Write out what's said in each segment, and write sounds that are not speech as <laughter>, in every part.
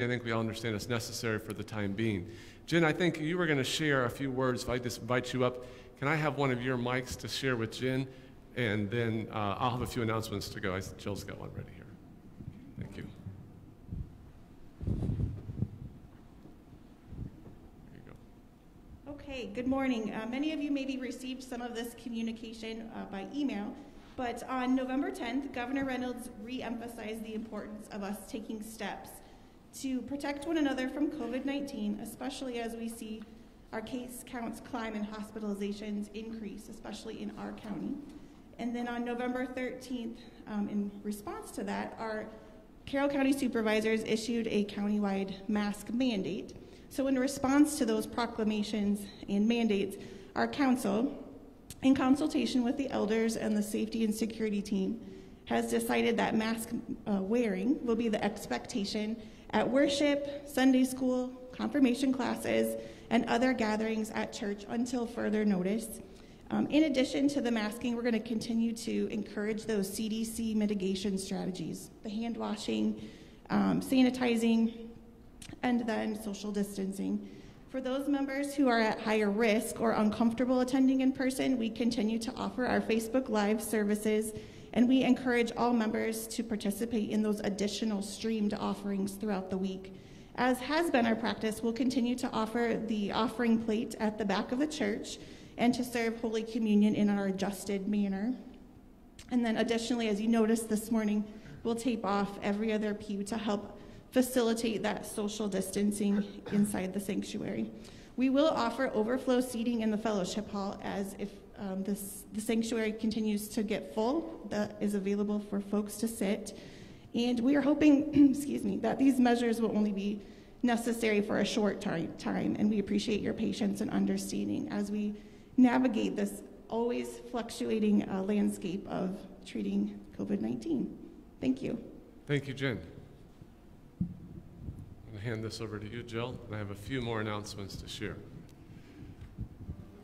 I think we all understand it's necessary for the time being. Jen, I think you were going to share a few words. If I just invite you up, can I have one of your mics to share with Jen? And then uh, I'll have a few announcements to go. I, Jill's got one ready here. Thank you. There you go. Okay, good morning. Uh, many of you maybe received some of this communication uh, by email, but on November 10th, Governor Reynolds re-emphasized the importance of us taking steps to protect one another from COVID 19, especially as we see our case counts climb and hospitalizations increase, especially in our county. And then on November 13th, um, in response to that, our Carroll County supervisors issued a countywide mask mandate. So, in response to those proclamations and mandates, our council, in consultation with the elders and the safety and security team, has decided that mask uh, wearing will be the expectation at worship, Sunday school, confirmation classes, and other gatherings at church until further notice. Um, in addition to the masking, we're going to continue to encourage those CDC mitigation strategies the hand washing, um, sanitizing, and then social distancing. For those members who are at higher risk or uncomfortable attending in person, we continue to offer our Facebook Live services and we encourage all members to participate in those additional streamed offerings throughout the week. As has been our practice, we'll continue to offer the offering plate at the back of the church and to serve Holy Communion in our adjusted manner. And then, additionally, as you noticed this morning, we'll tape off every other pew to help facilitate that social distancing inside the sanctuary. We will offer overflow seating in the fellowship hall as if um, this, the sanctuary continues to get full, that is available for folks to sit. And we are hoping, <clears throat> excuse me, that these measures will only be necessary for a short time, and we appreciate your patience and understanding as we navigate this always fluctuating uh, landscape of treating COVID 19. Thank you. Thank you, Jen. I'm going to hand this over to you, Jill, and I have a few more announcements to share.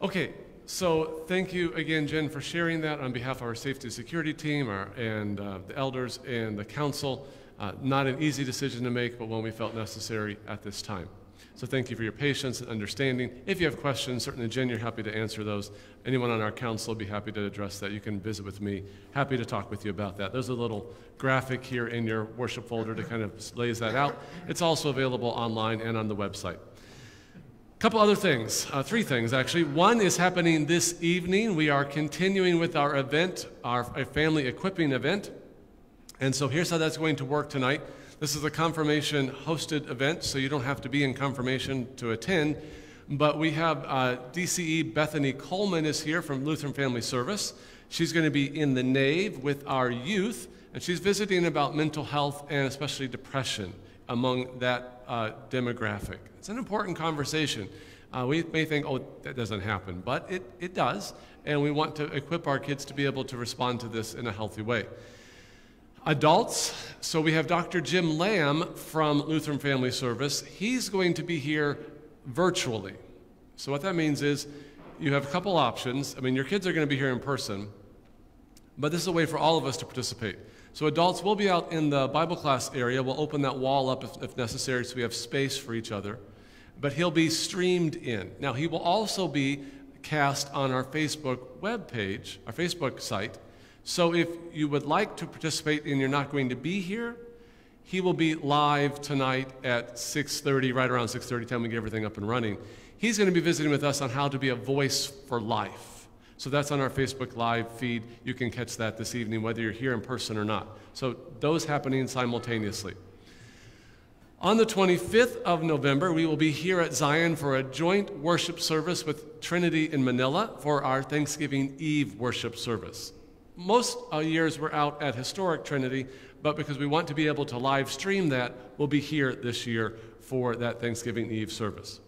Okay, so thank you again, Jen, for sharing that on behalf of our safety security team our, and uh, the elders and the council. Uh, not an easy decision to make, but one we felt necessary at this time. So thank you for your patience and understanding. If you have questions, certainly Jen, you're happy to answer those. Anyone on our council will be happy to address that. You can visit with me. Happy to talk with you about that. There's a little graphic here in your worship folder to kind of lays that out. It's also available online and on the website couple other things, uh, three things actually. One is happening this evening. We are continuing with our event, our family equipping event. And so here's how that's going to work tonight. This is a confirmation hosted event, so you don't have to be in confirmation to attend. But we have uh, DCE Bethany Coleman is here from Lutheran Family Service. She's going to be in the nave with our youth, and she's visiting about mental health and especially depression among that uh, demographic. It's an important conversation. Uh, we may think, oh, that doesn't happen, but it, it does, and we want to equip our kids to be able to respond to this in a healthy way. Adults, so we have Dr. Jim Lamb from Lutheran Family Service. He's going to be here virtually. So, what that means is you have a couple options. I mean, your kids are going to be here in person, but this is a way for all of us to participate. So, adults, we'll be out in the Bible class area. We'll open that wall up if, if, necessary so we have space for each other. But he'll be streamed in. Now, he will also be cast on our Facebook web page, our Facebook site. So, if you would like to participate and you're not going to be here, he will be live tonight at 6:30, right around 6:30, time we get everything up and running. He's going to be visiting with us on how to be a voice for life. So that's on our Facebook Live feed. You can catch that this evening, whether you're here in person or not. So those happening simultaneously. On the 25th of November, we will be here at Zion for a joint worship service with Trinity in Manilla for our Thanksgiving Eve worship service. Most uh, years we're out at Historic Trinity, but because we want to be able to live stream that, we'll be here this year for that Thanksgiving Eve service.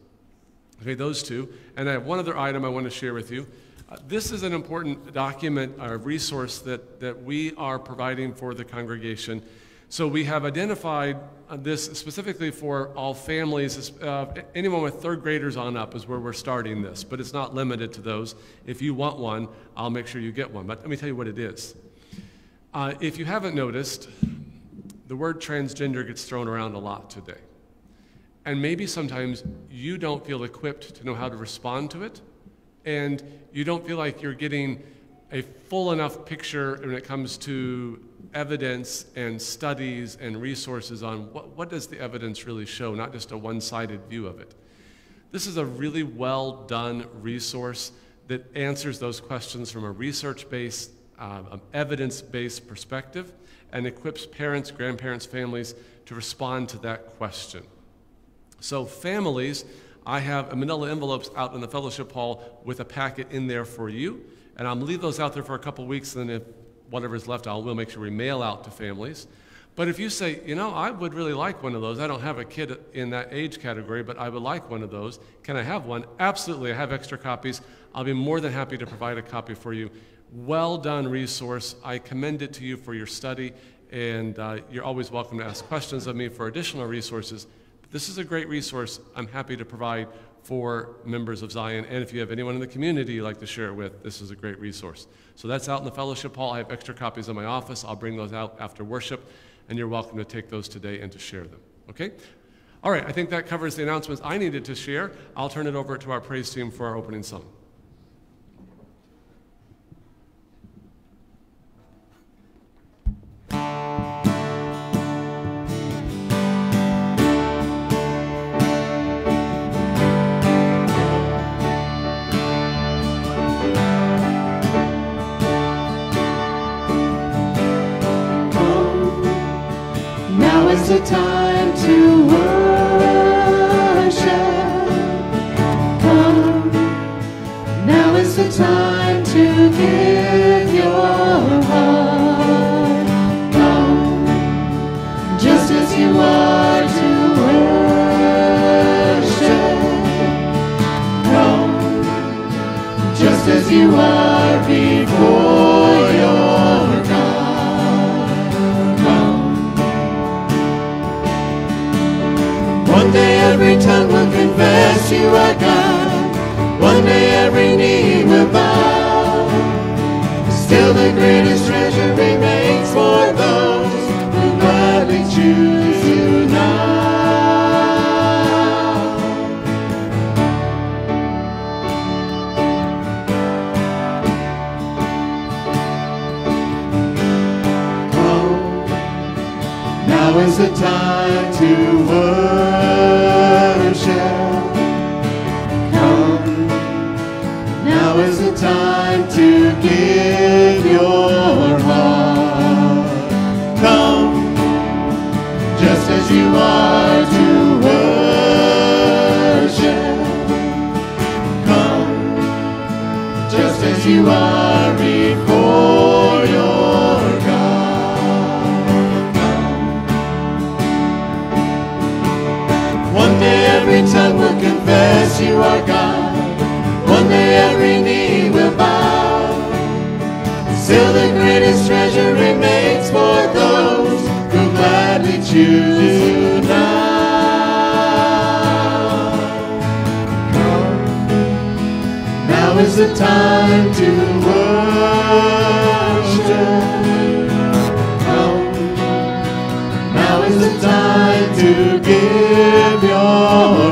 Okay, those two. And I have one other item I want to share with you. This is an important document, a resource that, that we are providing for the congregation. So we have identified uh, this specifically for all families. Uh, anyone with third graders on up is where we're starting this, but it's not limited to those. If you want one, I'll make sure you get one. But let me tell you what it is. Uh, if you haven't noticed, the word transgender gets thrown around a lot today. and maybe sometimes you don't feel equipped to know how to respond to it, and you don't feel like you're getting a full enough picture when it comes to evidence and studies and resources on what, what does the evidence really show, not just a one-sided view of it. This is a really well done resource that answers those questions from a research-based, uh, evidence-based perspective and equips parents, grandparents, families to respond to that question. So families, I have manila envelopes out in the fellowship hall with a packet in there for you. And I'll leave those out there for a couple weeks, and then if whatever's left, I will make sure we mail out to families. But if you say, you know, I would really like one of those, I don't have a kid in that age category, but I would like one of those, can I have one? Absolutely, I have extra copies. I'll be more than happy to provide a copy for you. Well done resource. I commend it to you for your study, and uh, you're always welcome to ask questions of me for additional resources. This is a great resource I'm happy to provide for members of Zion. And if you have anyone in the community you'd like to share it with, this is a great resource. So that's out in the fellowship hall. I have extra copies in my office. I'll bring those out after worship, and you're welcome to take those today and to share them. Okay? All right, I think that covers the announcements I needed to share. I'll turn it over to our praise team for our opening song. The time to worship. Come, now is the time to give your heart. Come, just as you are to worship. Come, just as you are confess you are God. One day every knee will bow. Still the greatest treasure remains for those who gladly choose you now. Come, now is the time to worship. To is the time to worship. Come, now is the time to give your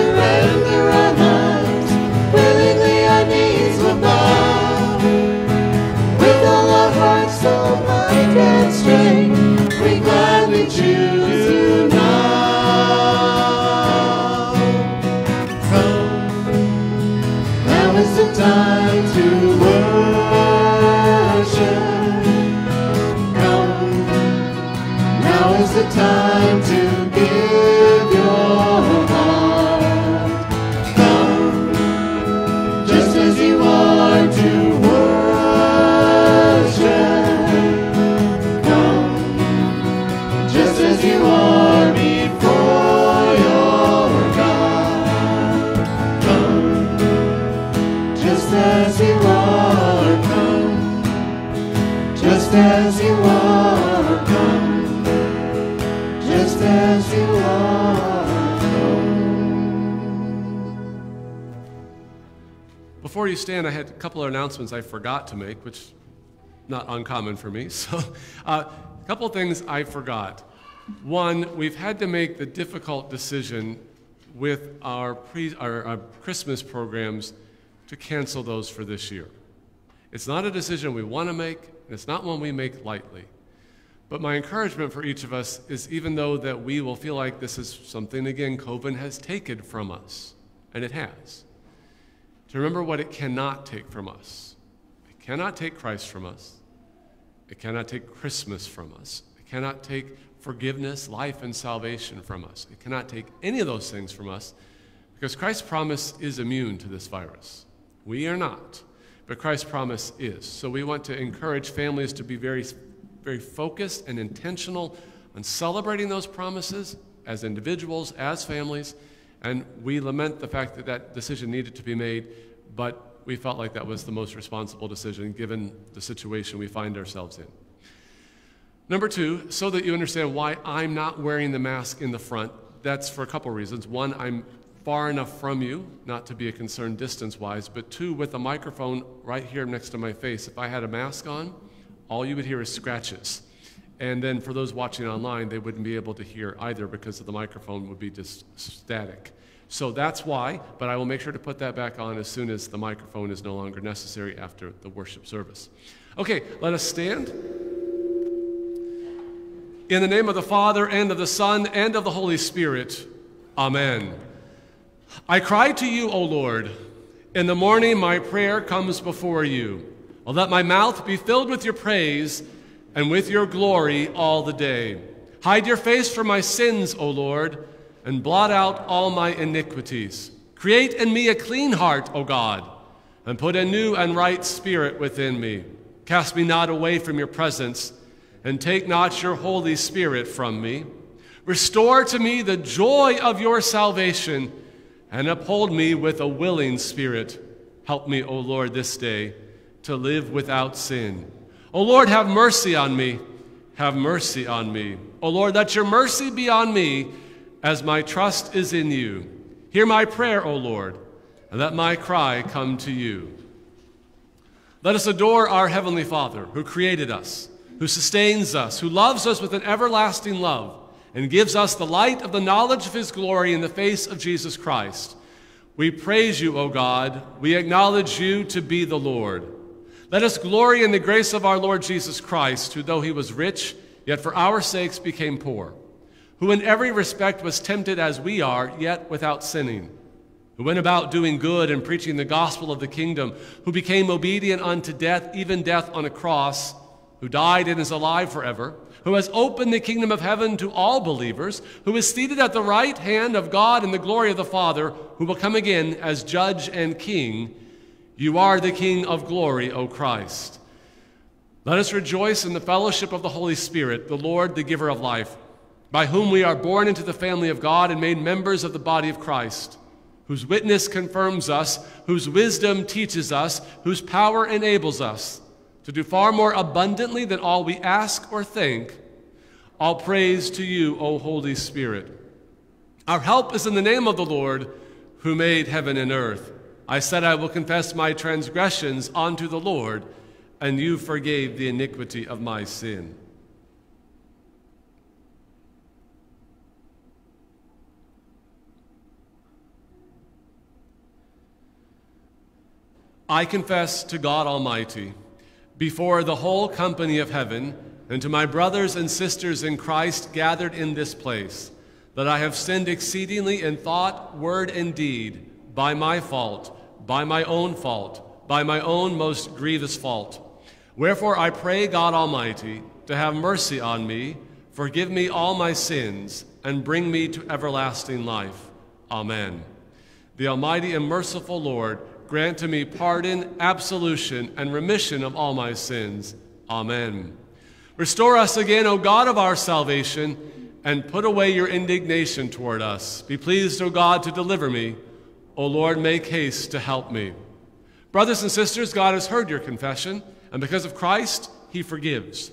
the time to be. Stand, I had a couple of announcements I forgot to make, which not uncommon for me. <laughs> So, uh, a couple of things I forgot. One, we've had to make the difficult decision with our, pre, our, our Christmas programs to cancel those for this year. It's not a decision we want to make, and it's not one we make lightly. But my encouragement for each of us is even though that we will feel like this is something, again, COVID has taken from us, and it has, to remember what it cannot take from us. It cannot take Christ from us. It cannot take Christmas from us. It cannot take forgiveness, life, and salvation from us. It cannot take any of those things from us because Christ's promise is immune to this virus. We are not, but Christ's promise is. So we want to encourage families to be very, very focused and intentional on celebrating those promises as individuals, as families, and we lament the fact that that decision needed to be made, but we felt like that was the most responsible decision given the situation we find ourselves in. Number two, so that you understand why I'm not wearing the mask in the front, that's for a couple reasons. One, I'm far enough from you not to be a concern distance wise, but two, with a microphone right here next to my face, if I had a mask on, all you would hear is scratches. And then for those watching online, they wouldn't be able to hear either because the microphone would be just static. So that's why, but I will make sure to put that back on as soon as the microphone is no longer necessary after the worship service. Okay, let us stand. In the name of the Father, and of the Son, and of the Holy Spirit, Amen. I cry to you, O Lord. In the morning, my prayer comes before you. Oh, let my mouth be filled with your praise and with your glory all the day. Hide your face from my sins, O Lord, and blot out all my iniquities. Create in me a clean heart, O God, and put a new and right spirit within me. Cast me not away from your presence and take not your Holy Spirit from me. Restore to me the joy of your salvation, and uphold me with a willing spirit. Help me, O Lord, this day to live without sin. O Lord, have mercy on me. Have mercy on me. O Lord, let your mercy be on me as my trust is in you. Hear my prayer, O Lord, and let my cry come to you. Let us adore our Heavenly Father who created us who sustains us, who loves us with an everlasting love, and gives us the light of the knowledge of his glory in the face of Jesus Christ. We praise you, O God. We acknowledge you to be the Lord. Let us glory in the grace of our Lord Jesus Christ, who, though he was rich, yet for our sakes became poor, who in every respect was tempted as we are, yet without sinning, who went about doing good and preaching the gospel of the kingdom, who became obedient unto death, even death on a cross who died and is alive forever, who has opened the kingdom of heaven to all believers, who is seated at the right hand of God in the glory of the Father, who will come again as judge and king. You are the King of glory, O Christ. Let us rejoice in the fellowship of the Holy Spirit, the Lord, the giver of life, by whom we are born into the family of God and made members of the body of Christ, whose witness confirms us, whose wisdom teaches us, whose power enables us to do far more abundantly than all we ask or think. All praise to you, O Holy Spirit. Our help is in the name of the Lord who made heaven and earth. I said, I will confess my transgressions unto the Lord, and you forgave the iniquity of my sin. I confess to God Almighty before the whole company of heaven, and to my brothers and sisters in Christ gathered in this place, that I have sinned exceedingly in thought, word, and deed, by my fault, by my own fault, by my own most grievous fault. Wherefore I pray God Almighty to have mercy on me, forgive me all my sins, and bring me to everlasting life. Amen. The Almighty and merciful Lord, grant to me pardon, absolution, and remission of all my sins. Amen. Restore us again, O God of our salvation, and put away your indignation toward us. Be pleased, O God, to deliver me. O Lord, make haste to help me. Brothers and sisters, God has heard your confession, and because of Christ, he forgives.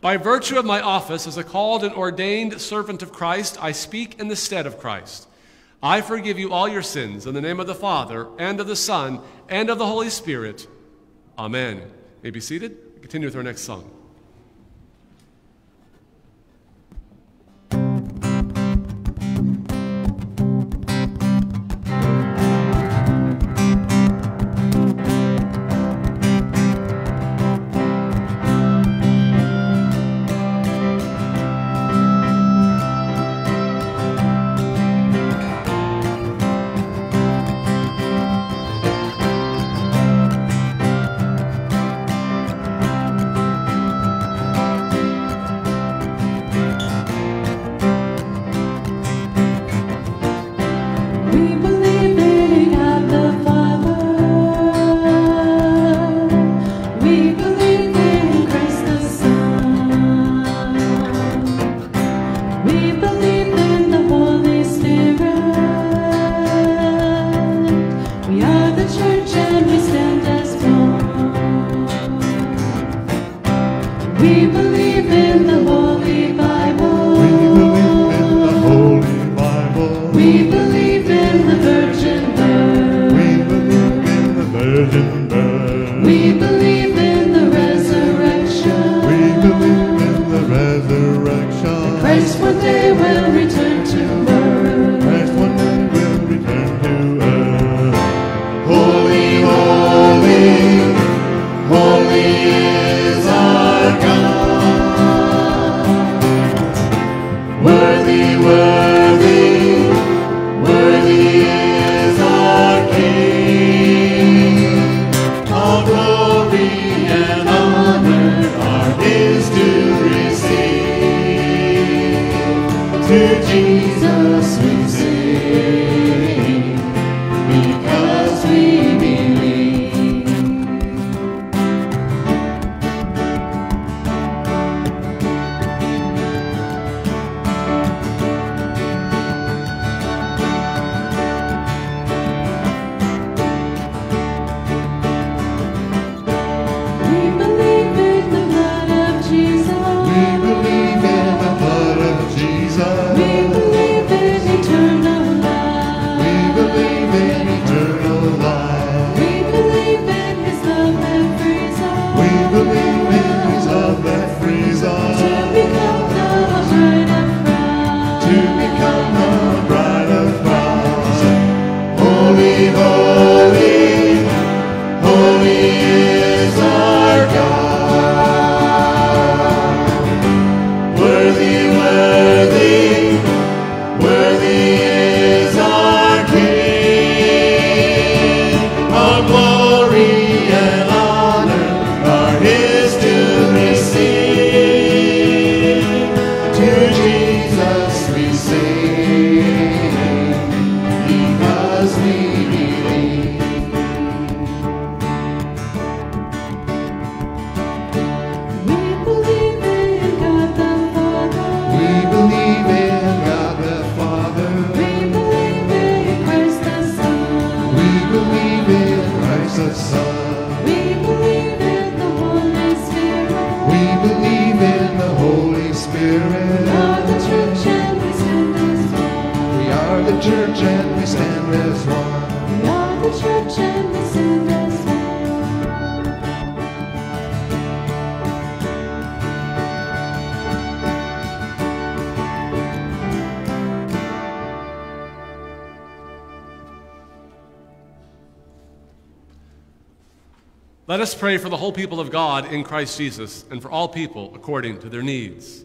By virtue of my office as a called and ordained servant of Christ, I speak in the stead of Christ. I forgive you all your sins in the name of the Father, and of the Son, and of the Holy Spirit. Amen. You may be seated. Continue with our next song. In God in Christ Jesus and for all people according to their needs.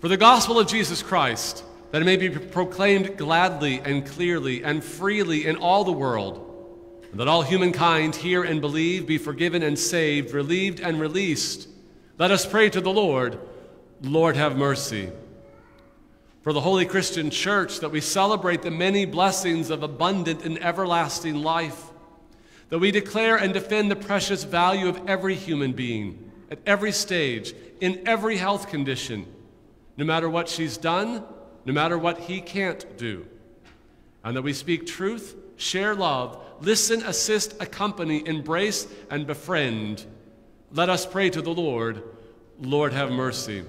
For the gospel of Jesus Christ, that it may be proclaimed gladly and clearly and freely in all the world, and that all humankind hear and believe, be forgiven and saved, relieved and released. Let us pray to the Lord, Lord, have mercy. For the Holy Christian Church, that we celebrate the many blessings of abundant and everlasting life that we declare and defend the precious value of every human being at every stage, in every health condition, no matter what she's done, no matter what he can't do. And that we speak truth, share love, listen, assist, accompany, embrace, and befriend. Let us pray to the Lord. Lord, have mercy.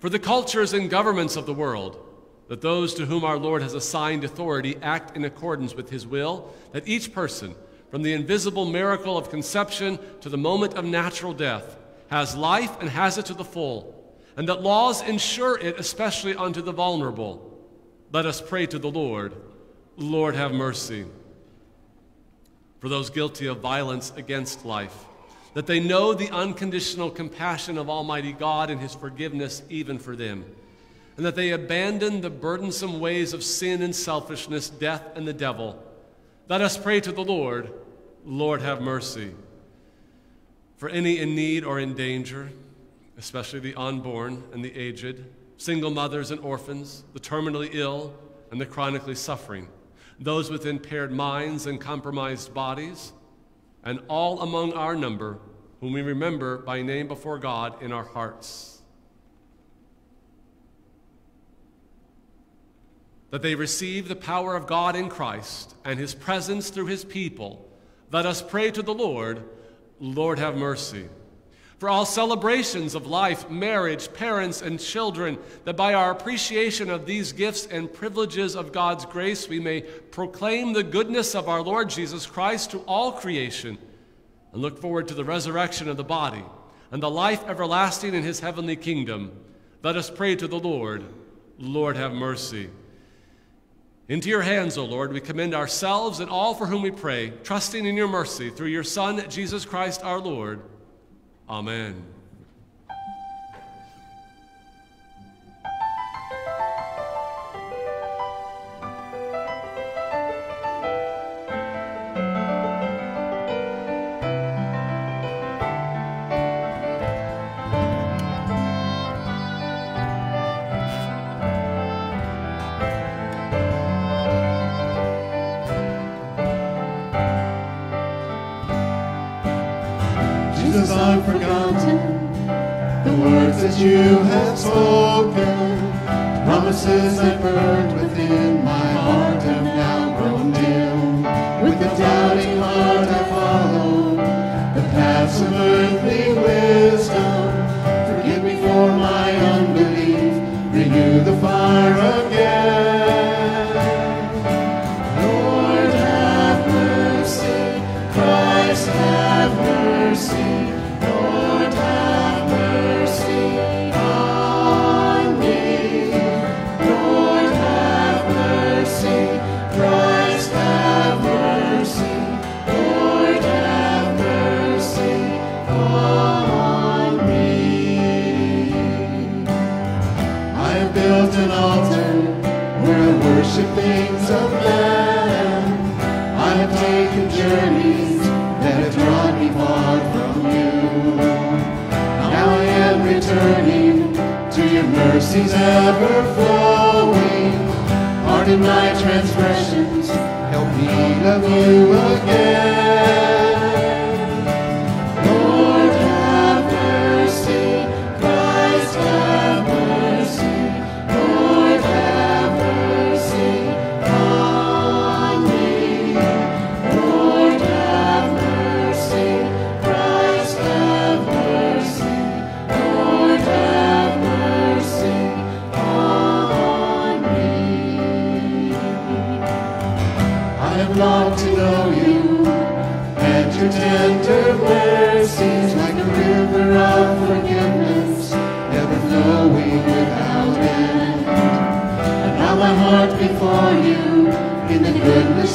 For the cultures and governments of the world, that those to whom our Lord has assigned authority act in accordance with his will, that each person, from the invisible miracle of conception to the moment of natural death, has life and has it to the full, and that laws ensure it especially unto the vulnerable. Let us pray to the Lord. Lord, have mercy. For those guilty of violence against life, that they know the unconditional compassion of Almighty God and His forgiveness even for them, and that they abandon the burdensome ways of sin and selfishness, death, and the devil. Let us pray to the Lord. Lord, have mercy. For any in need or in danger, especially the unborn and the aged, single mothers and orphans, the terminally ill and the chronically suffering, those with impaired minds and compromised bodies, and all among our number whom we remember by name before God in our hearts. That they receive the power of God in Christ and his presence through his people. Let us pray to the Lord, Lord, have mercy for all celebrations of life, marriage, parents, and children, that by our appreciation of these gifts and privileges of God's grace, we may proclaim the goodness of our Lord Jesus Christ to all creation and look forward to the resurrection of the body and the life everlasting in his heavenly kingdom. Let us pray to the Lord. Lord, have mercy. Into your hands, O Lord, we commend ourselves and all for whom we pray, trusting in your mercy through your Son, Jesus Christ our Lord. Amen. Jesus, I've forgotten the words that you have spoken. Promises that burned within my heart have now grown dim. With a doubting heart I follow the paths of earthly wisdom. Mercies ever flowing. Pardon my transgressions, help me love you again.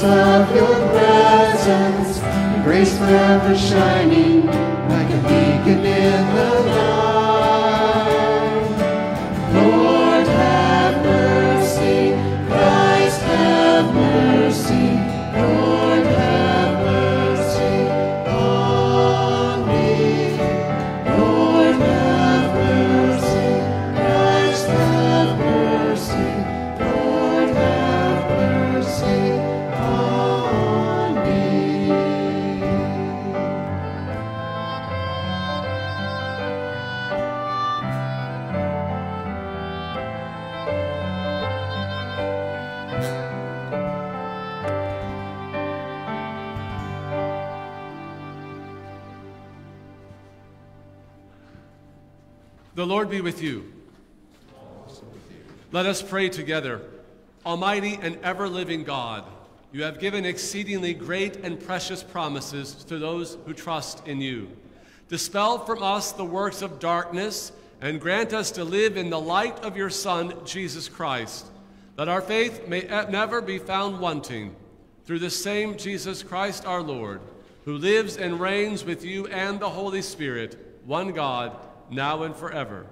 Of your presence, grace forever shining like a beacon in the with you. Let us pray together. Almighty and ever living God, you have given exceedingly great and precious promises to those who trust in you. Dispel from us the works of darkness and grant us to live in the light of your Son, Jesus Christ, that our faith may never be found wanting. Through the same Jesus Christ our Lord, who lives and reigns with you and the Holy Spirit, one God, now and forever.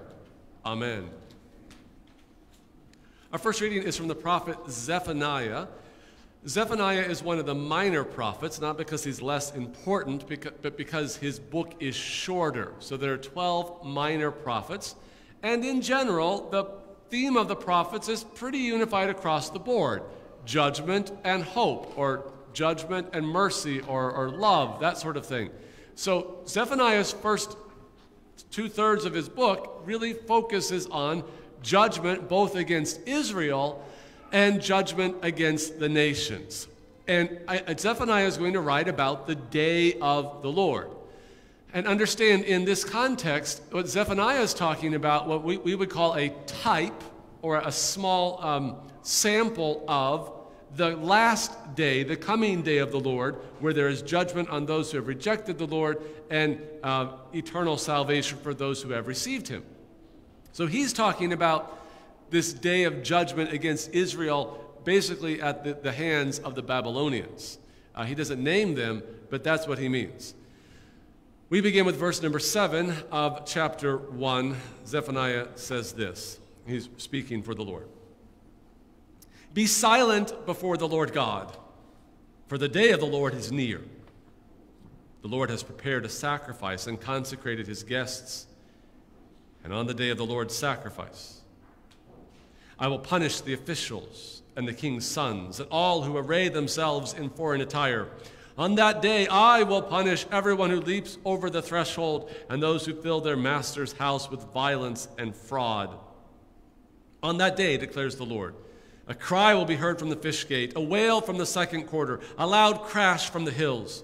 Amen. Our first reading is from the prophet Zephaniah. Zephaniah is one of the minor prophets, not because he's less important, but because his book is shorter. So there are 12 minor prophets. And in general, the theme of the prophets is pretty unified across the board judgment and hope, or judgment and mercy, or, or love, that sort of thing. So Zephaniah's first two thirds of his book really focuses on judgment both against Israel and judgment against the nations. And Zephaniah is going to write about the day of the Lord. And understand in this context, what Zephaniah is talking about, what we, we would call a type or a small um, sample of the last day, the coming day of the Lord, where there is judgment on those who have rejected the Lord and uh, eternal salvation for those who have received him. So he's talking about this day of judgment against Israel basically at the, the hands of the Babylonians. Uh, he doesn't name them, but that's what he means. We begin with verse number 7 of chapter 1. Zephaniah says this. He's speaking for the Lord. Be silent before the Lord God, for the day of the Lord is near. The Lord has prepared a sacrifice and consecrated his guests. And on the day of the Lord's sacrifice, I will punish the officials and the king's sons and all who array themselves in foreign attire. On that day, I will punish everyone who leaps over the threshold and those who fill their master's house with violence and fraud. On that day, declares the Lord, a cry will be heard from the fish gate, a wail from the second quarter, a loud crash from the hills.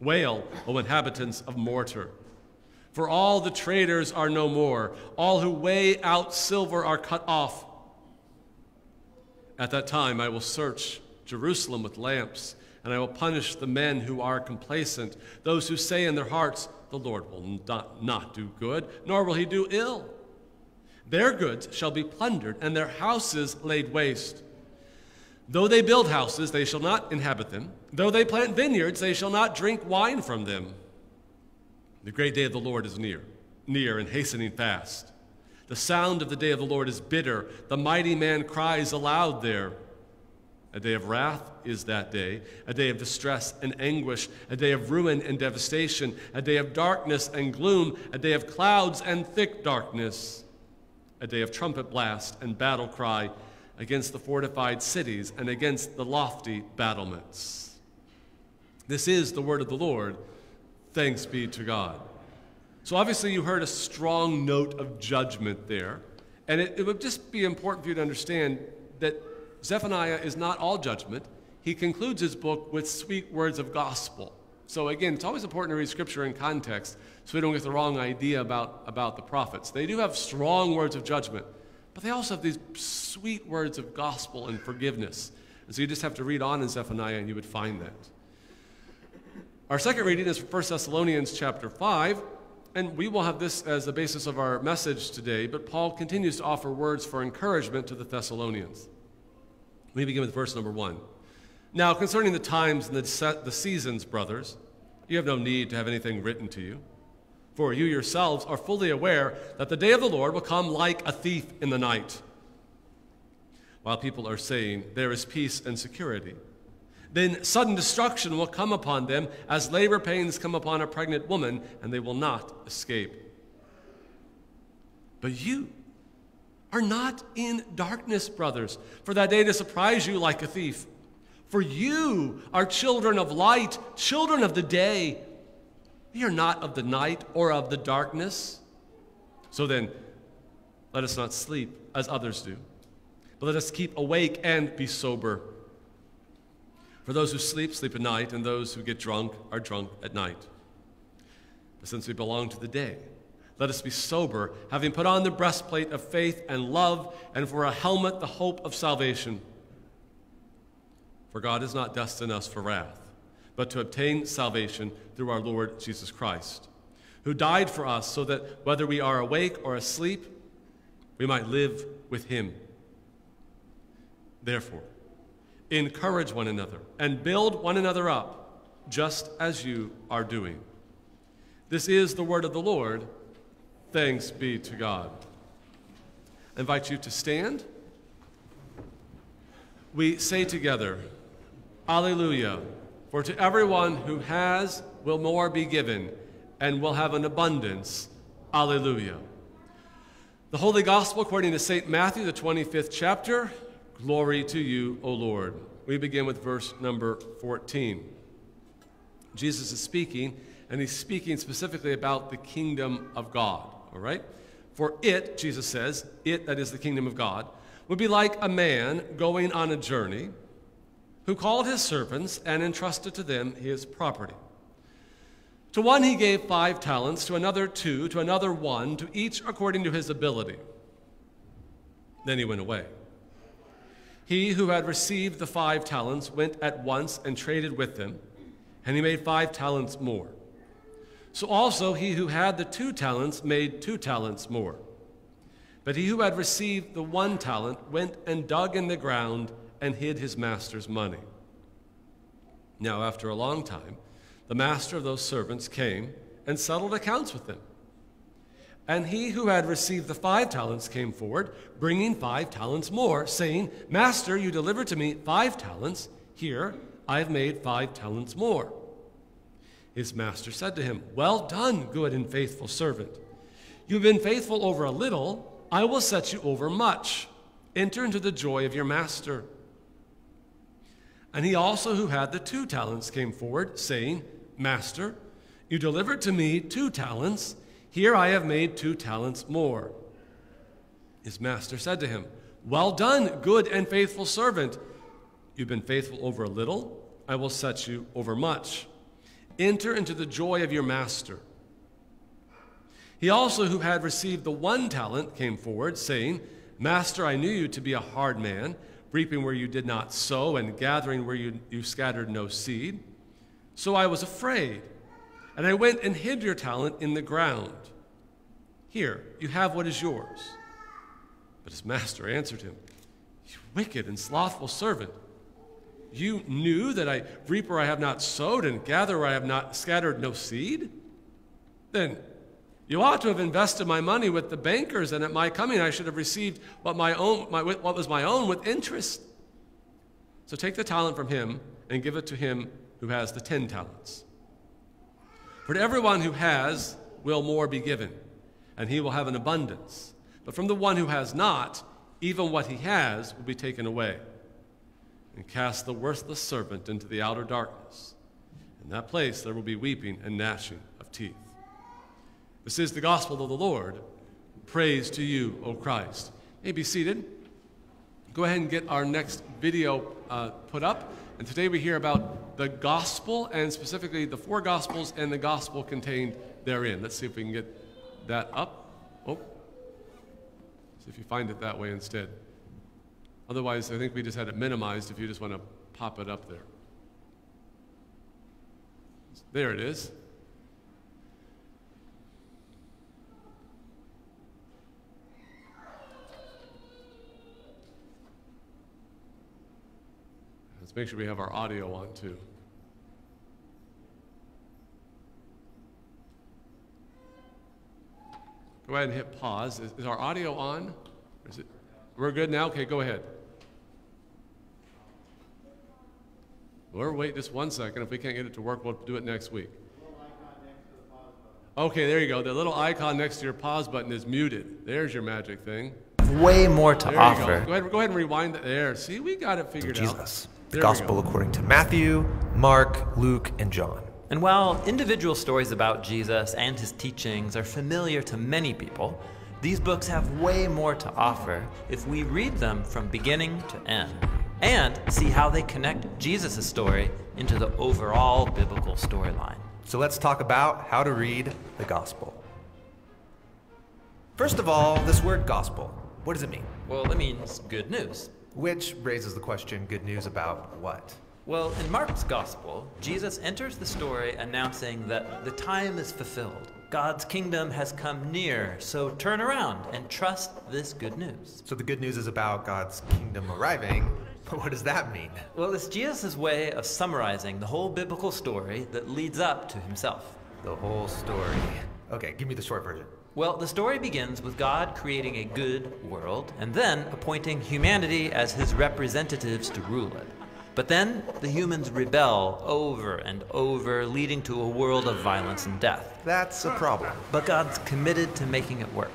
Wail, O inhabitants of Mortar. For all the traders are no more, all who weigh out silver are cut off. At that time I will search Jerusalem with lamps, and I will punish the men who are complacent, those who say in their hearts, The Lord will not, not do good, nor will he do ill. Their goods shall be plundered, and their houses laid waste. Though they build houses, they shall not inhabit them. Though they plant vineyards, they shall not drink wine from them. The great day of the Lord is near, near and hastening fast. The sound of the day of the Lord is bitter. The mighty man cries aloud there. A day of wrath is that day, a day of distress and anguish, a day of ruin and devastation, a day of darkness and gloom, a day of clouds and thick darkness, a day of trumpet blast and battle cry against the fortified cities and against the lofty battlements. This is the word of the Lord. Thanks be to God. So, obviously, you heard a strong note of judgment there. And it, it, would just be important for you to understand that Zephaniah is not all judgment. He concludes his book with sweet words of gospel. So, again, it's always important to read scripture in context so we don't get the wrong idea about, about the prophets. They do have strong words of judgment, but they also have these sweet words of gospel and forgiveness. And so you just have to read on in Zephaniah and you would find that. Our second reading is from 1 Thessalonians chapter 5. And we will have this as the basis of our message today, but Paul continues to offer words for encouragement to the Thessalonians. We begin with verse number one. Now, concerning the times and the, the seasons, brothers, you have no need to have anything written to you. For you yourselves are fully aware that the day of the Lord will come like a thief in the night. While people are saying, There is peace and security then sudden destruction will come upon them as labor pains come upon a pregnant woman, and they will not escape. But you are not in darkness, brothers, for that day to surprise you like a thief. For you are children of light, children of the day. We are not of the night or of the darkness. So then, let us not sleep as others do, but let us keep awake and be sober. For those who sleep, sleep at night, and those who get drunk are drunk at night. But since we belong to the day, Let us be sober, having put on the breastplate of faith and love, and for a helmet the hope of salvation. For God has not destined us for wrath, but to obtain salvation through our Lord Jesus Christ, who died for us so that whether we are awake or asleep, we might live with him. Therefore, encourage one another and build one another up, just as you are doing. This is the word of the Lord. Thanks be to God. I invite you to stand. We say together, Alleluia. For to everyone who has will more be given, and will have an abundance. Alleluia. The Holy Gospel according to St. Matthew, the 25th chapter. Glory to you, O Lord. We begin with verse number 14. Jesus is speaking, and he's speaking specifically about the kingdom of God all right? For it, Jesus says, it, that is the kingdom of God, would be like a man going on a journey who called his servants and entrusted to them his property. To one he gave five talents, to another two, to another one, to each according to his ability. Then he went away. He who had received the five talents went at once and traded with them, and he made five talents more. So also he who had the two talents made two talents more. But he who had received the one talent went and dug in the ground and hid his master's money. Now, after a long time, the master of those servants came and settled accounts with them. And he who had received the five talents came forward, bringing five talents more, saying, Master, you delivered to me five talents. Here, I have made five talents more. His master said to him, Well done, good and faithful servant. You've been faithful over a little, I will set you over much. Enter into the joy of your master. And he also, who had the two talents, came forward, saying, Master, you delivered to me two talents. Here I have made two talents more. His master said to him, Well done, good and faithful servant. You've been faithful over a little, I will set you over much. Enter into the joy of your master. He also, who had received the one talent, came forward, saying, Master, I knew you to be a hard man, reaping where you did not sow, and gathering where you, you scattered no seed. So I was afraid, and I went and hid your talent in the ground. Here, you have what is yours. But his master answered him, You wicked and slothful servant. You knew that I reap where I have not sowed and gather where I have not scattered no seed? Then you ought to have invested my money with the bankers, and at my coming I should have received what, my own, my, what was my own with interest. So take the talent from him and give it to him who has the ten talents. For to everyone who has will more be given, and he will have an abundance. But from the one who has not, even what he has will be taken away and cast the worthless servant into the outer darkness. In that place there will be weeping and gnashing of teeth. This is the gospel of the Lord. Praise to you, O Christ. You may be seated. Go ahead and get our next video uh, put up. And today we hear about the gospel and specifically the four gospels and the gospel contained therein. Let's see if we can get that up. Oh, see if you find it that way instead. Otherwise, I think we just had it minimized if you just want to pop it up there. There it is. Make sure we have our audio on too. Go ahead and hit pause. Is, is our audio on? Is it? We're good now? Okay, go ahead. We're wait just one second. If we can't get it to work, we'll do it next week. Okay, there you go. The little icon next to your pause button is muted. There's your magic thing. Way more to There offer. go. Go ahead, go ahead and rewind it there. See, we got it figured out. Jesus. The There gospel according to Matthew, Mark, Luke, and John. And while individual stories about Jesus and his teachings are familiar to many people, these books have way more to offer if we read them from beginning to end and see how they connect Jesus' story into the overall biblical storyline. So let's talk about how to read the gospel. First of all, this word gospel. What does it mean? Well, it means good news. Which raises the question good news about what? Well, in Mark's gospel, Jesus enters the story announcing that the time is fulfilled. God's kingdom has come near, so turn around and trust this good news. So the good news is about God's kingdom arriving. But <laughs> what does that mean? Well, it's Jesus' way of summarizing the whole biblical story that leads up to himself. The whole story. Okay, give me the short version. Well, the story begins with God creating a good world and then appointing humanity as his representatives to rule it. But then the humans rebel over and over, leading to a world of violence and death. That's a problem. But God's committed to making it work.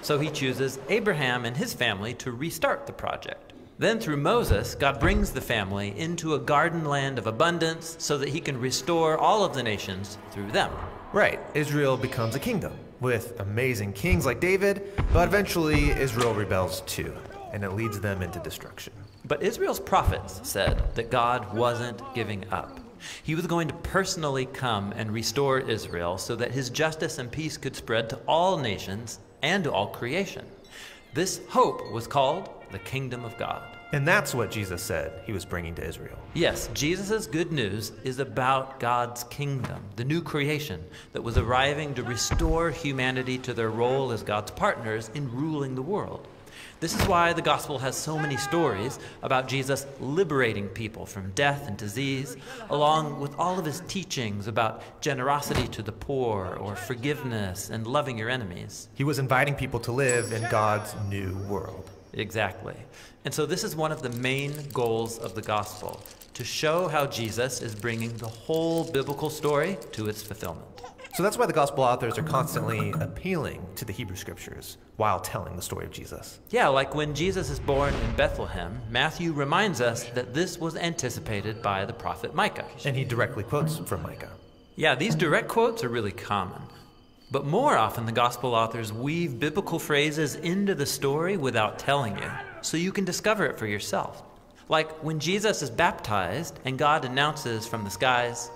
So he chooses Abraham and his family to restart the project. Then, through Moses, God brings the family into a garden land of abundance so that he can restore all of the nations through them. Right, Israel becomes a kingdom with amazing kings like David, but eventually Israel rebels too, and it leads them into destruction. But Israel's prophets said that God wasn't giving up. He was going to personally come and restore Israel so that his justice and peace could spread to all nations and to all creation. This hope was called the kingdom of God. And that's what Jesus said he was bringing to Israel. Yes, Jesus' good news is about God's kingdom, the new creation that was arriving to restore humanity to their role as God's partners in ruling the world. This is why the gospel has so many stories about Jesus liberating people from death and disease, along with all of his teachings about generosity to the poor, or forgiveness and loving your enemies. He was inviting people to live in God's new world. Exactly. And so, this is one of the main goals of the gospel to show how Jesus is bringing the whole biblical story to its fulfillment. So that's why the gospel authors are constantly appealing to the Hebrew scriptures while telling the story of Jesus. Yeah, like when Jesus is born in Bethlehem, Matthew reminds us that this was anticipated by the prophet Micah. And he directly quotes from Micah. Yeah, these direct quotes are really common. But more often, the gospel authors weave biblical phrases into the story without telling you, so you can discover it for yourself. Like when Jesus is baptized and God announces from the skies,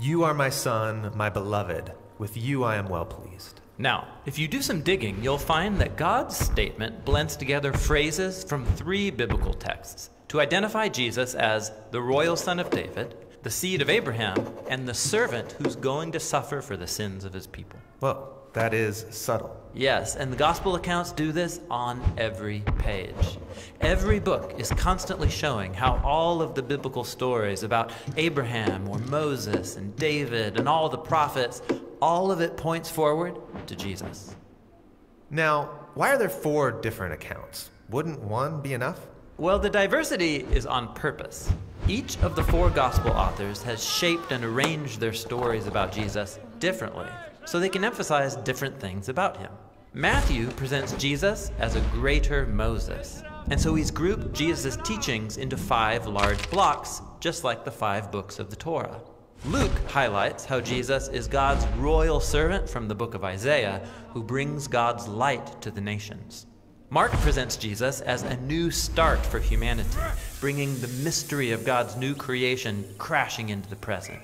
You are my son, my beloved. With you I am well pleased. Now, if you do some digging, you'll find that God's statement blends together phrases from three biblical texts to identify Jesus as the royal son of David, the seed of Abraham, and the servant who's going to suffer for the sins of his people. Well, that is subtle. Yes, and the gospel accounts do this on every page. Every book is constantly showing how all of the biblical stories about Abraham or Moses and David and all the prophets, all of it points forward to Jesus. Now, why are there four different accounts? Wouldn't one be enough? Well, the diversity is on purpose. Each of the four gospel authors has shaped and arranged their stories about Jesus differently so they can emphasize different things about him. Matthew presents Jesus as a greater Moses, and so he's grouped Jesus' teachings into five large blocks, just like the five books of the Torah. Luke highlights how Jesus is God's royal servant from the book of Isaiah who brings God's light to the nations. Mark presents Jesus as a new start for humanity, bringing the mystery of God's new creation crashing into the present.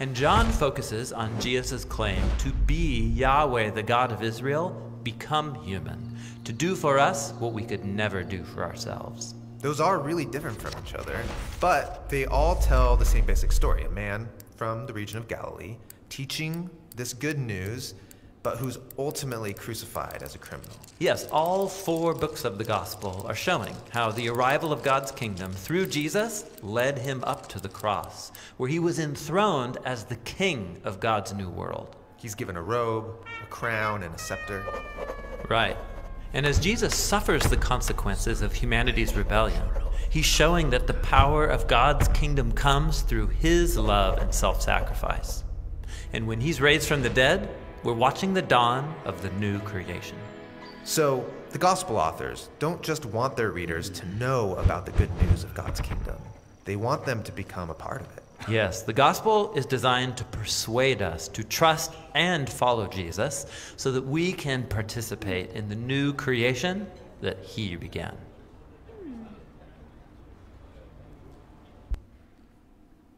And John focuses on Jesus' claim to be Yahweh, the God of Israel, become human, to do for us what we could never do for ourselves. Those are really different from each other, but they all tell the same basic story. A man from the region of Galilee teaching this good news, but who's ultimately crucified as a criminal. Yes, all four books of the gospel are showing how the arrival of God's kingdom through Jesus led him up to the cross, where he was enthroned as the king of God's new world. He's given a robe, a crown, and a scepter. Right. And as Jesus suffers the consequences of humanity's rebellion, he's showing that the power of God's kingdom comes through his love and self sacrifice. And when he's raised from the dead, we're watching the dawn of the new creation. So, the gospel authors don't just want their readers to know about the good news of God's kingdom, they want them to become a part of it. Yes, the gospel is designed to persuade us to trust and follow Jesus so that we can participate in the new creation that he began.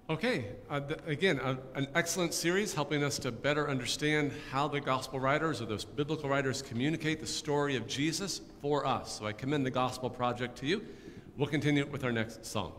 Okay, uh, again, uh, an excellent series helping us to better understand how the gospel writers or those biblical writers communicate the story of Jesus for us. So I commend the Gospel Project to you. We'll continue with our next song.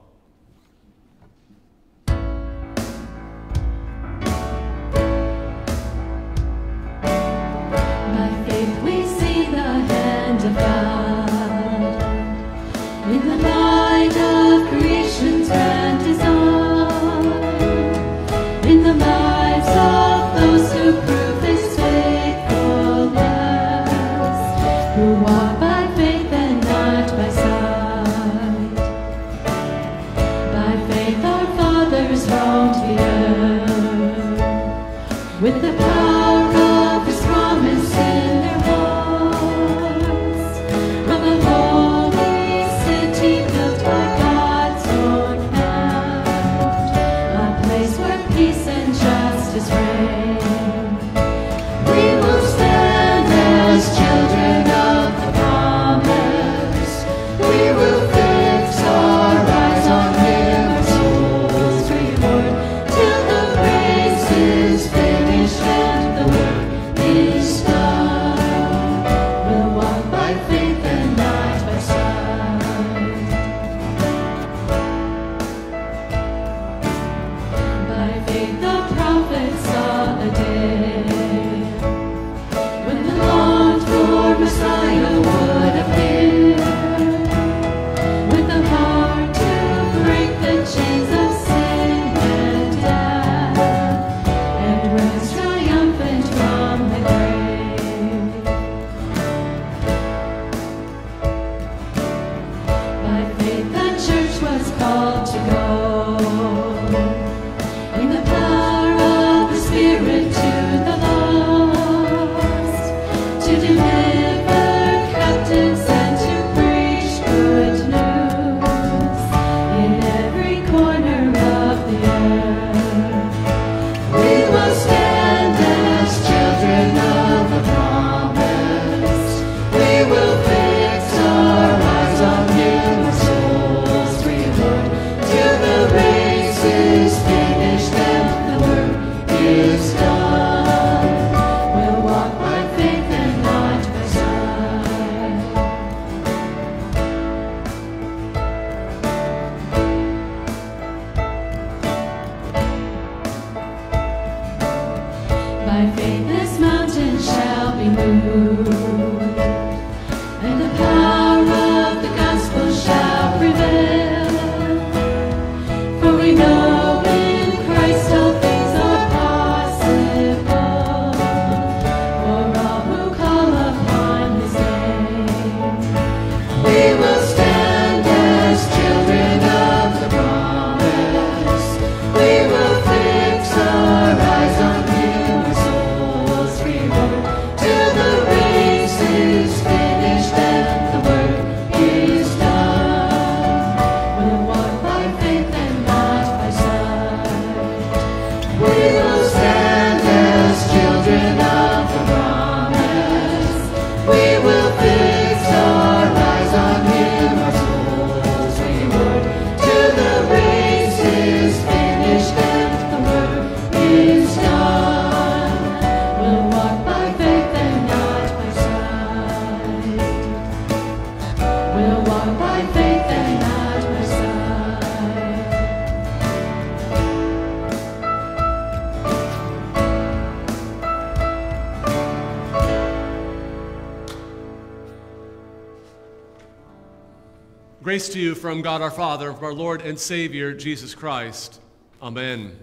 from God our Father, from our Lord and Savior, Jesus Christ. Amen.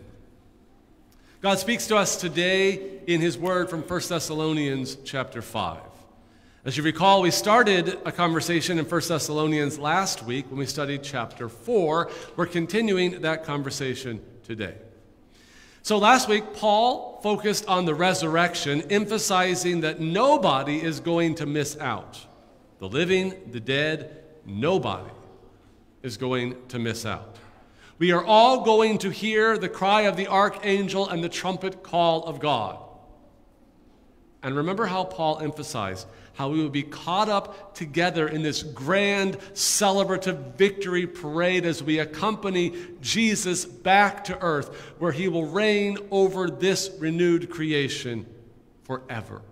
God speaks to us today in his word from 1 Thessalonians chapter 5. As you recall, we started a conversation in 1 Thessalonians last week when we studied chapter 4. We're continuing that conversation today. So last week, Paul focused on the resurrection, emphasizing that nobody is going to miss out. The living, the dead, nobody is going to miss out. We are all going to hear the cry of the archangel and the trumpet call of God. And remember how Paul emphasized how we will be caught up together in this grand celebrative victory parade as we accompany Jesus back to earth, where he will reign over this renewed creation forever.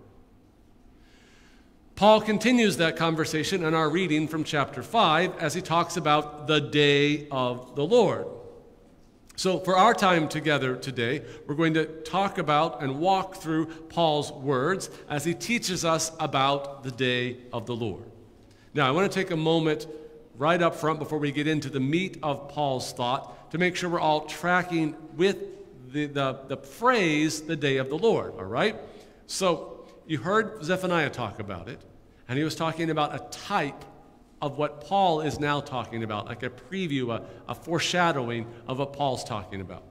Paul continues that conversation in our reading from chapter 5 as he talks about the day of the Lord. So, for our time together today, we're going to talk about and walk through Paul's words as he teaches us about the day of the Lord. Now, I want to take a moment right up front before we get into the meat of Paul's thought to make sure we're all tracking with the, the, the phrase, the day of the Lord, all right? So, you heard Zephaniah talk about it, and he was talking about a type of what Paul is now talking about, like a preview, a, a foreshadowing of what Paul's talking about.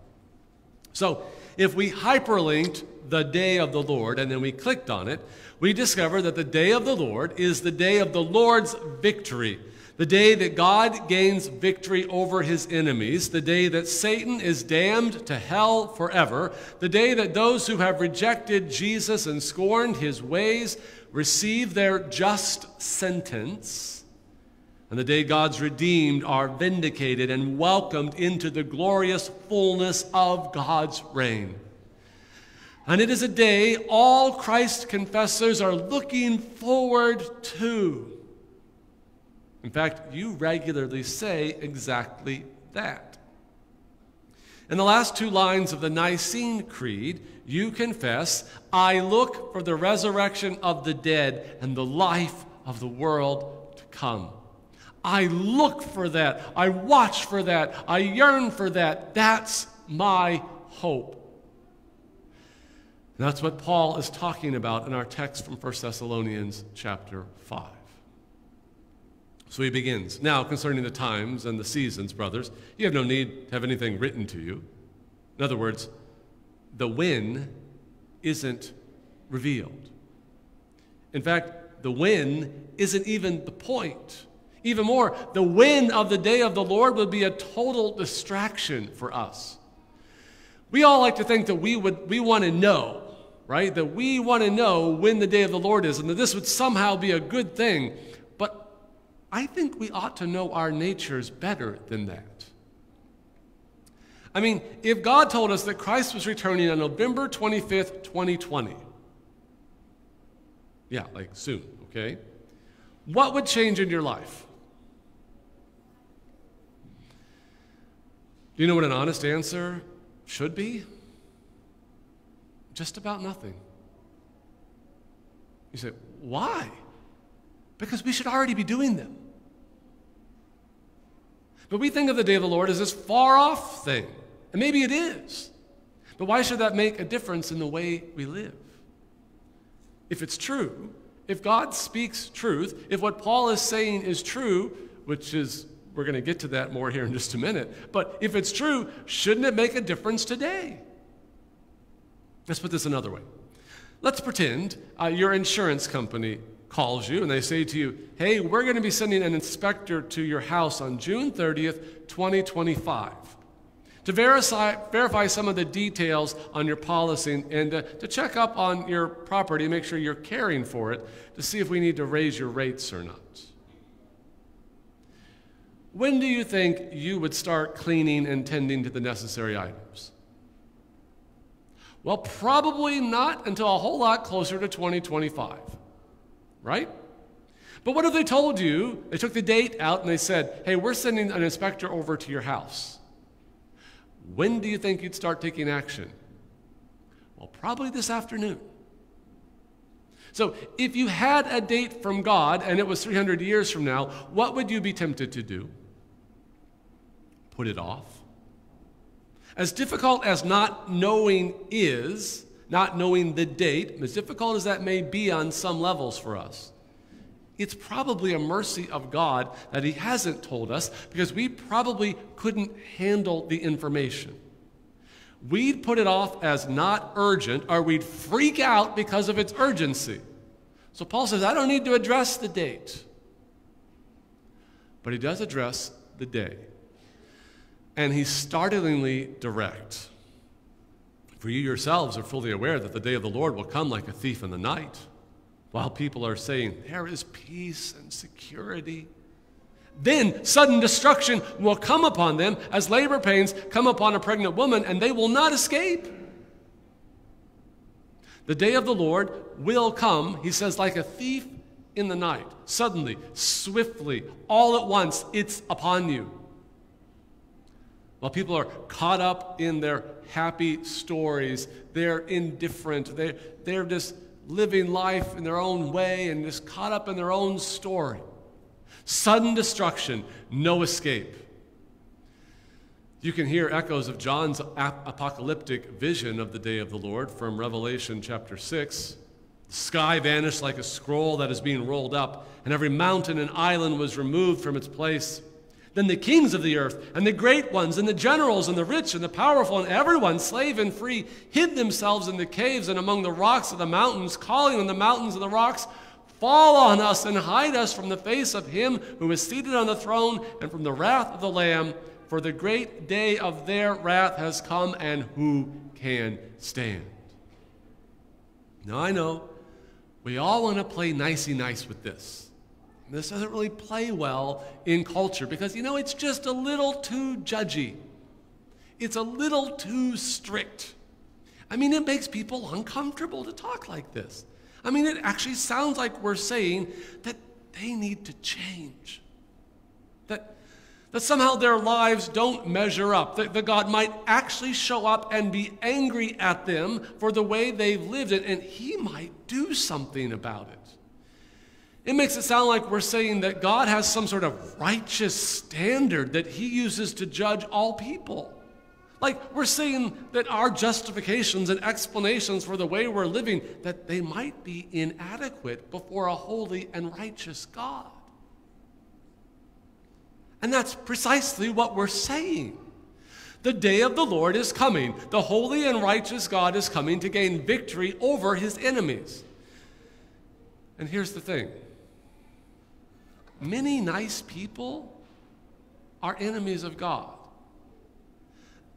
So, if we hyperlinked the day of the Lord and then we clicked on it, we discover that the day of the Lord is the day of the Lord's victory, the day that God gains victory over his enemies, the day that Satan is damned to hell forever, the day that those who have rejected Jesus and scorned his ways receive their just sentence and the day God's redeemed are vindicated and welcomed into the glorious fullness of God's reign. And it is a day all Christ confessors are looking forward to. In fact, you regularly say exactly that. In the last two lines of the Nicene Creed, you confess, I look for the resurrection of the dead and the life of the world to come. I look for that. I watch for that. I yearn for that. That's my hope. And that's what Paul is talking about in our text from 1 Thessalonians chapter 5. So he begins. Now, concerning the times and the seasons, brothers, you have no need to have anything written to you. In other words, the when isn't revealed. In fact, the when isn't even the point. Even more, the when of the day of the Lord would be a total distraction for us. We all like to think that we would we want to know, right? That we want to know when the day of the Lord is and that this would somehow be a good thing. I think we ought to know our natures better than that. I mean, if God told us that Christ was returning on November 25th, 2020, yeah, like soon, okay? What would change in your life? Do you know what an honest answer should be? Just about nothing. You say, why? Because we should already be doing them. But we think of the day of the Lord as this far off thing. And maybe it is. But why should that make a difference in the way we live? If it's true, if God speaks truth, if what Paul is saying is true, which is we're going to get to that more here in just a minute. But if it's true, shouldn't it make a difference today? Let's put this another way. Let's pretend uh, your insurance company calls you and they say to you, hey, we're going to be sending an inspector to your house on June 30th, 2025 to verify, verify some of the details on your policy and uh, to check up on your property, make sure you're caring for it, to see if we need to raise your rates or not. When do you think you would start cleaning and tending to the necessary items? Well, probably not until a whole lot closer to 2025, right? But what if they told you, they took the date out and they said, hey, we're sending an inspector over to your house? When do you think you'd start taking action? Well, probably this afternoon. So, if you had a date from God and it was 300 years from now, what would you be tempted to do? put it off. As difficult as not knowing is, not knowing the date, as difficult as that may be on some levels for us, it's probably a mercy of God that He hasn't told us because we probably couldn't handle the information. We'd put it off as not urgent, or we'd freak out because of its urgency. So Paul says, I don't need to address the date. But he does address the day and he's startlingly direct. For you yourselves are fully aware that the day of the Lord will come like a thief in the night, while people are saying, There is peace and security. Then sudden destruction will come upon them as labor pains come upon a pregnant woman, and they will not escape. The day of the Lord will come, he says, like a thief in the night. Suddenly, swiftly, all at once, it's upon you. While people are caught up in their happy stories, they're indifferent, they're, they're just living life in their own way and just caught up in their own story. Sudden destruction, no escape. You can hear echoes of John's apocalyptic vision of the day of the Lord from Revelation chapter 6. The sky vanished like a scroll that is being rolled up, and every mountain and island was removed from its place. Then the kings of the earth, and the great ones, and the generals, and the rich, and the powerful, and everyone, slave and free, hid themselves in the caves and among the rocks of the mountains, calling on the mountains and the rocks, Fall on us and hide us from the face of him who is seated on the throne and from the wrath of the Lamb, for the great day of their wrath has come, and who can stand? Now I know we all want to play nicey nice with this. This doesn't really play well in culture because, you know, it's just a little too judgy. It's a little too strict. I mean, it makes people uncomfortable to talk like this. I mean, it actually sounds like we're saying that they need to change. That, that somehow their lives don't measure up. That, that God might actually show up and be angry at them for the way they've lived it, and He might do something about it. It makes it sound like we're saying that God has some sort of righteous standard that he uses to judge all people. Like we're saying that our justifications and explanations for the way we're living that they might be inadequate before a holy and righteous God. And that's precisely what we're saying. The day of the Lord is coming. The holy and righteous God is coming to gain victory over his enemies. And here's the thing Many nice people are enemies of God.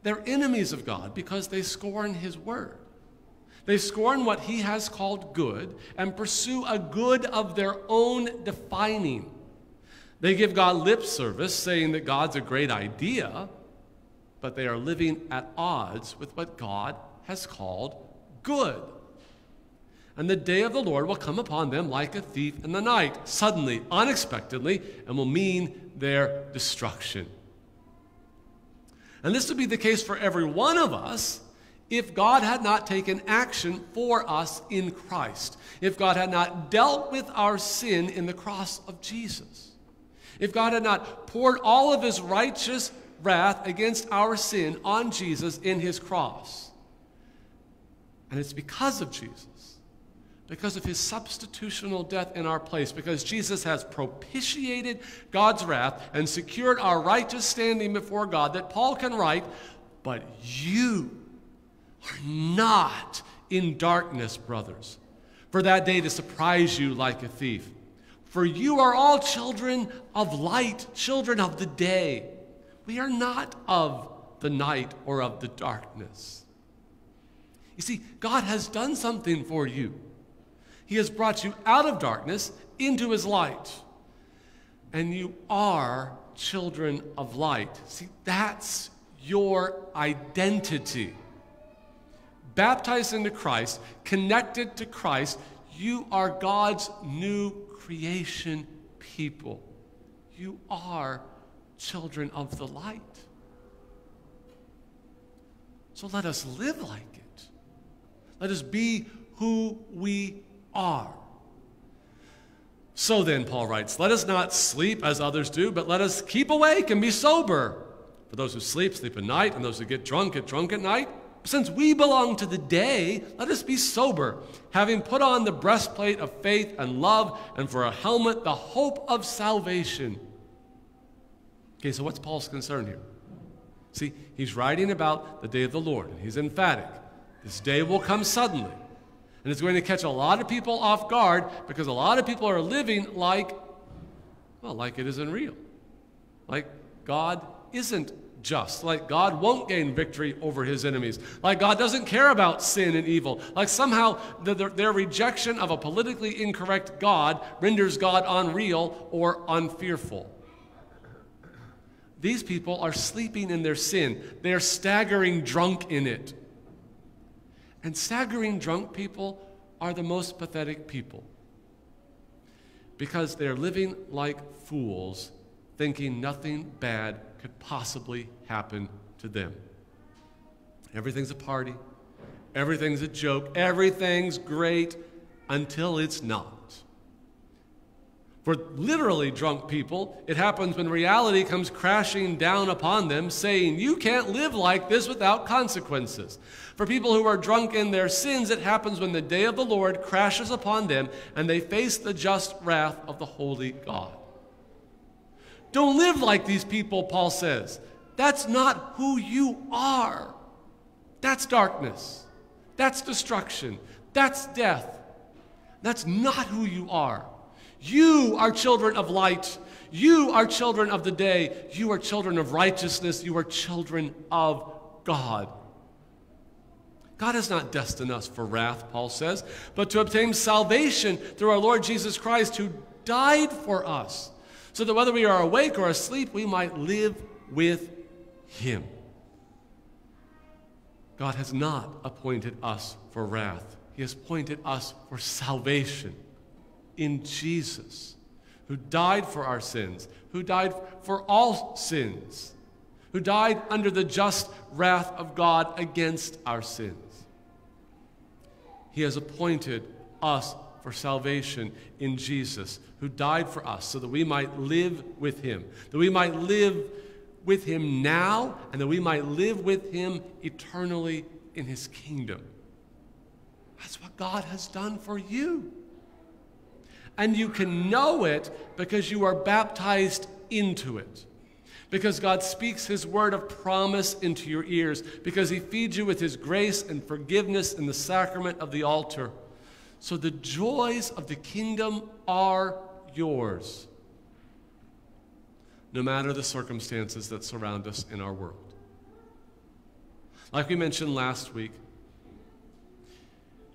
They're enemies of God because they scorn His word. They scorn what He has called good and pursue a good of their own defining. They give God lip service, saying that God's a great idea, but they are living at odds with what God has called good and the day of the Lord will come upon them like a thief in the night, suddenly, unexpectedly, and will mean their destruction. And this would be the case for every one of us if God had not taken action for us in Christ, if God had not dealt with our sin in the cross of Jesus, if God had not poured all of his righteous wrath against our sin on Jesus in his cross. And it's because of Jesus because of his substitutional death in our place, because Jesus has propitiated God's wrath and secured our righteous standing before God, that Paul can write, But you are not in darkness, brothers, for that day to surprise you like a thief. For you are all children of light, children of the day. We are not of the night or of the darkness. You see, God has done something for you. He has brought you out of darkness into his light. And you are children of light. See, that's your identity. Baptized into Christ, connected to Christ, you are God's new creation people. You are children of the light. So let us live like it. Let us be who we are. So then, Paul writes, let us not sleep as others do, but let us keep awake and be sober. For those who sleep, sleep at night, and those who get drunk, get drunk at night. Since we belong to the day, let us be sober, having put on the breastplate of faith and love, and for a helmet, the hope of salvation. Okay, so what's Paul's concern here? See, he's writing about the day of the Lord, and he's emphatic. This day will come suddenly. And it's going to catch a lot of people off guard because a lot of people are living like, well, like it isn't real. Like God isn't just, like God won't gain victory over his enemies, like God doesn't care about sin and evil, like somehow the, the, their rejection of a politically incorrect God renders God unreal or unfearful. These people are sleeping in their sin, they are staggering drunk in it. And staggering drunk people are the most pathetic people because they're living like fools, thinking nothing bad could possibly happen to them. Everything's a party, everything's a joke, everything's great until it's not. For literally drunk people, it happens when reality comes crashing down upon them, saying, You can't live like this without consequences. For people who are drunk in their sins, it happens when the day of the Lord crashes upon them and they face the just wrath of the holy God. Don't live like these people, Paul says. That's not who you are. That's darkness. That's destruction. That's death. That's not who you are. You are children of light. You are children of the day. You are children of righteousness. You are children of God. God has not destined us for wrath, Paul says, but to obtain salvation through our Lord Jesus Christ, who died for us, so that whether we are awake or asleep, we might live with Him. God has not appointed us for wrath, He has appointed us for salvation in Jesus, who died for our sins, who died for all sins, who died under the just wrath of God against our sins. He has appointed us for salvation in Jesus, who died for us so that we might live with him, that we might live with him now, and that we might live with him eternally in his kingdom. That's what God has done for you. And you can know it because you are baptized into it. Because God speaks His word of promise into your ears. Because He feeds you with His grace and forgiveness in the sacrament of the altar. So the joys of the kingdom are yours, no matter the circumstances that surround us in our world. Like we mentioned last week,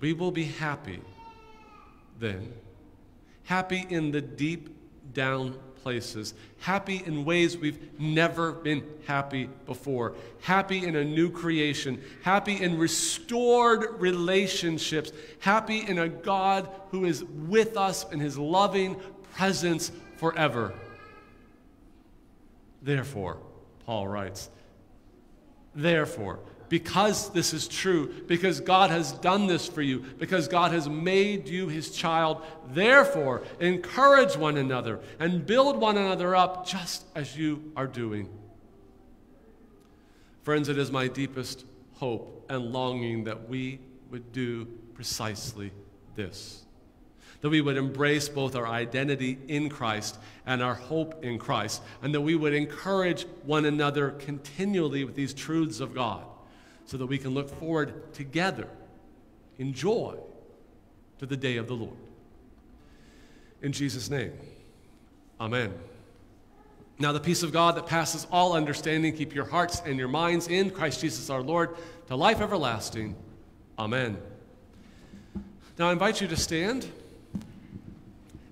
we will be happy then happy in the deep down places, happy in ways we've never been happy before, happy in a new creation, happy in restored relationships, happy in a God who is with us in his loving presence forever. Therefore, Paul writes, therefore, because this is true, because God has done this for you, because God has made you his child. Therefore, encourage one another and build one another up just as you are doing. Friends, it is my deepest hope and longing that we would do precisely this. That we would embrace both our identity in Christ and our hope in Christ, and that we would encourage one another continually with these truths of God so that we can look forward together in joy to the day of the Lord. In Jesus' name, amen. Now, the peace of God that passes all understanding, keep your hearts and your minds in Christ Jesus our Lord to life everlasting. Amen. Now, I invite you to stand.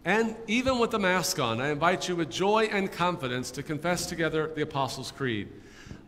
And even with the mask on, I invite you with joy and confidence to confess together the Apostles' Creed.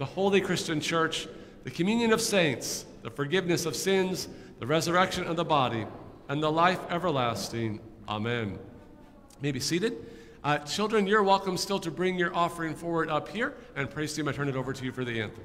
the holy Christian church, the communion of saints, the forgiveness of sins, the resurrection of the body, and the life everlasting. Amen. May be seated. Uh, children, you're welcome still to bring your offering forward up here, and praise team, I turn it over to you for the anthem.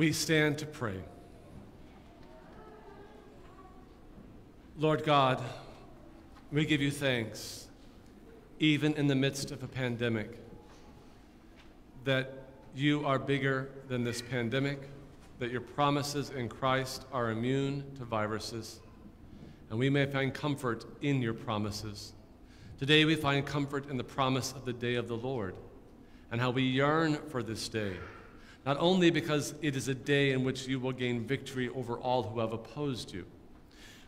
We stand to pray. Lord God, we give you thanks, even in the midst of a pandemic, that you are bigger than this pandemic, that your promises in Christ are immune to viruses, and we may find comfort in your promises. Today we find comfort in the promise of the day of the Lord and how we yearn for this day, not only because it is a day in which you will gain victory over all who have opposed you,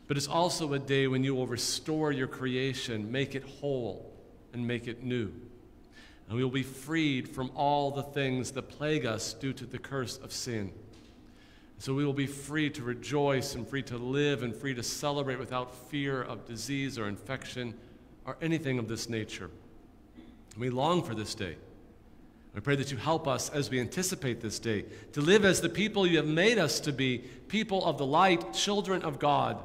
but it's also a day when you will restore your creation, make it whole, and make it new. And we will be freed from all the things that plague us due to the curse of sin. So we will be free to rejoice and free to live and free to celebrate without fear of disease or infection or anything of this nature. We long for this day. I pray that you help us as we anticipate this day to live as the people you have made us to be, people of the light, children of God.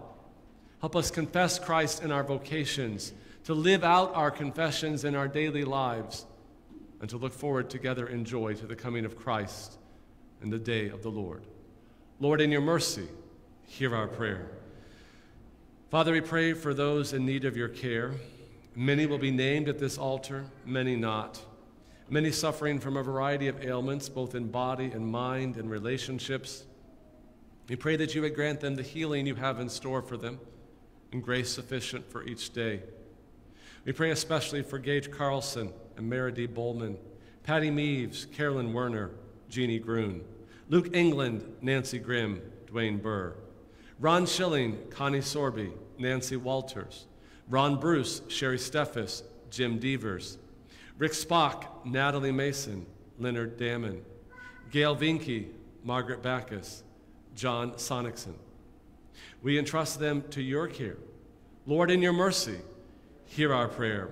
Help us confess Christ in our vocations, to live out our confessions in our daily lives, and to look forward together in joy to the coming of Christ and the day of the Lord. Lord, in your mercy, hear our prayer. Father, we pray for those in need of your care. Many will be named at this altar, many not. Many suffering from a variety of ailments, both in body and mind and relationships. We pray that you would grant them the healing you have in store for them and grace sufficient for each day. We pray especially for Gage Carlson and Mary D. Bowman, Patty Meaves, Carolyn Werner, Jeannie Grun, Luke England, Nancy Grimm, Dwayne Burr, Ron Schilling, Connie Sorby, Nancy Walters, Ron Bruce, Sherry Steffes, Jim Devers, Rick Spock, Natalie Mason, Leonard Damon, Gail Vinke, Margaret Backus, John Sonicson. We entrust them to your care. Lord, in your mercy, hear our prayer.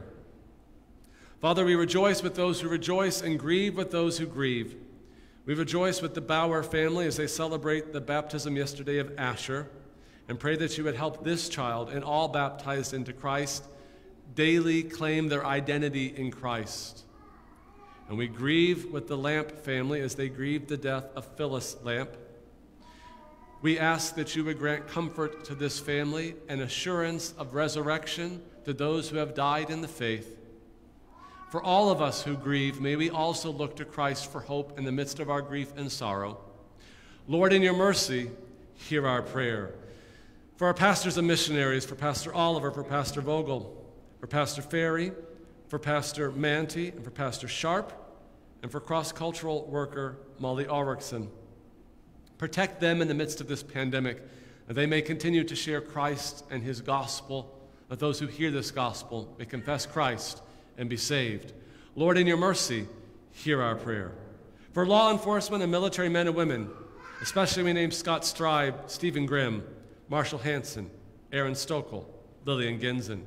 Father, we rejoice with those who rejoice and grieve with those who grieve. We rejoice with the Bauer family as they celebrate the baptism yesterday of Asher and pray that you would help this child and all baptized into Christ daily claim their identity in Christ. And we grieve with the Lamp family as they grieve the death of Phyllis Lamp. We ask that you would grant comfort to this family and assurance of resurrection to those who have died in the faith. For all of us who grieve, may we also look to Christ for hope in the midst of our grief and sorrow. Lord, in your mercy, hear our prayer. For our pastors and missionaries, for Pastor Oliver, for Pastor Vogel, for Pastor Ferry, for Pastor Manty, and for Pastor Sharp, and for cross cultural worker Molly Ulrichsen. Protect them in the midst of this pandemic, that they may continue to share Christ and his gospel, that those who hear this gospel may confess Christ and be saved. Lord, in your mercy, hear our prayer. For law enforcement and military men and women, especially we name Scott Stribe, Stephen Grimm, Marshall Hanson, Aaron Stokel, Lillian Ginzen.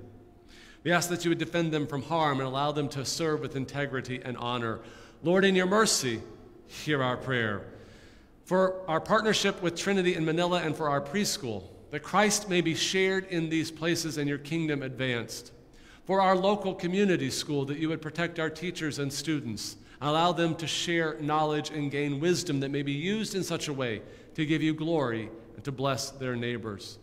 We ask that you would defend them from harm and allow them to serve with integrity and honor. Lord, in your mercy, hear our prayer. For our partnership with Trinity in Manilla and for our preschool, that Christ may be shared in these places and your kingdom advanced. For our local community school, that you would protect our teachers and students, allow them to share knowledge and gain wisdom that may be used in such a way to give you glory and to bless their neighbors.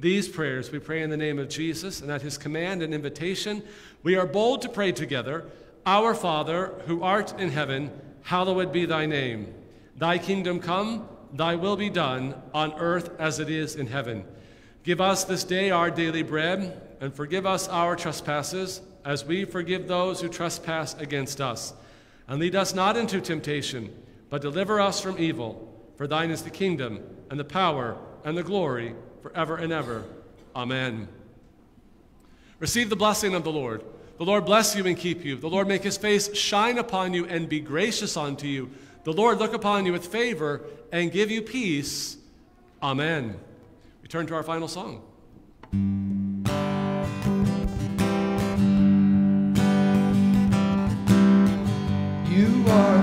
These prayers we pray in the name of Jesus, and at his command and invitation, we are bold to pray together Our Father, who art in heaven, hallowed be thy name. Thy kingdom come, thy will be done, on earth as it is in heaven. Give us this day our daily bread, and forgive us our trespasses, as we forgive those who trespass against us. And lead us not into temptation, but deliver us from evil. For thine is the kingdom, and the power, and the glory, forever and ever. Amen. Receive the blessing of the Lord. The Lord bless you and keep you. The Lord make his face shine upon you and be gracious unto you. The Lord look upon you with favor and give you peace. Amen. We turn to our final song. You are